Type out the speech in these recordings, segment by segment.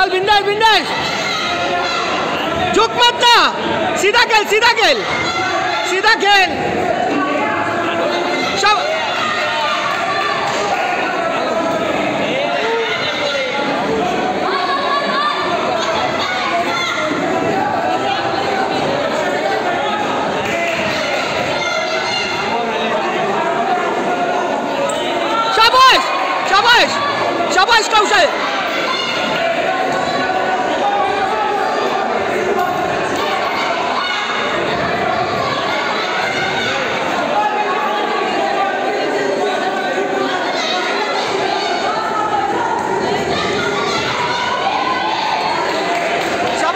চল বিন্দাস বিন্দাস। চোখ মাত্রা সিধা খেল সিধা খেল। সিধা খেল। Let's go, sir.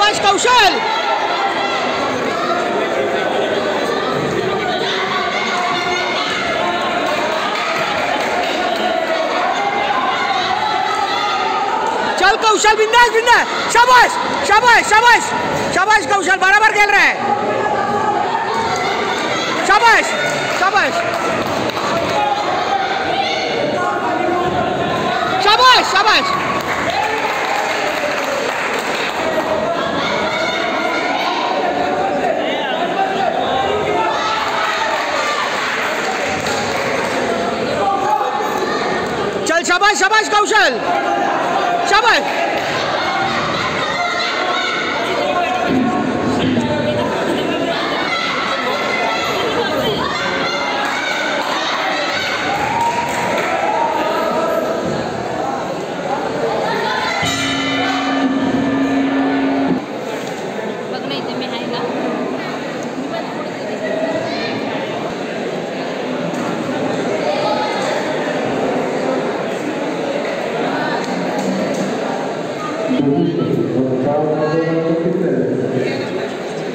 शाबाश कौशल चल कौशल बिंदास बिंदास शाबाश शाबाश शाबाश शाबाश कौशल बराबर खेल रहा है शाबाश शाबाश शाबाश शाबाश चल शाबाश शाबाश कौशल शाबाश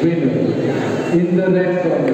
Winner in the next round.